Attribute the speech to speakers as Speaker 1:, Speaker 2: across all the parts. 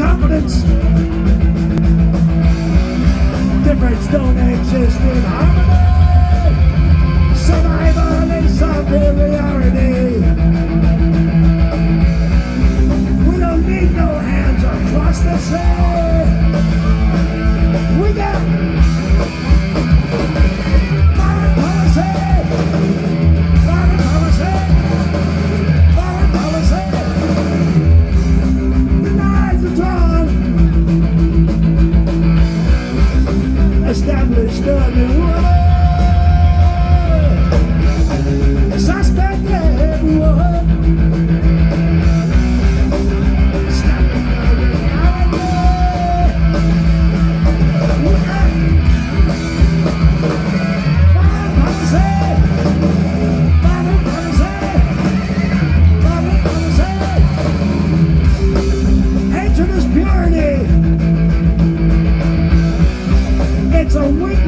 Speaker 1: confidence. Difference don't exist in harmony. Survival is superiority. We don't need no hands across the sea.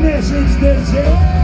Speaker 1: Weakness, it's disease.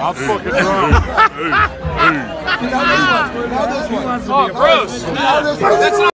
Speaker 2: I'm fucking drunk.
Speaker 3: Oh, gross. That's not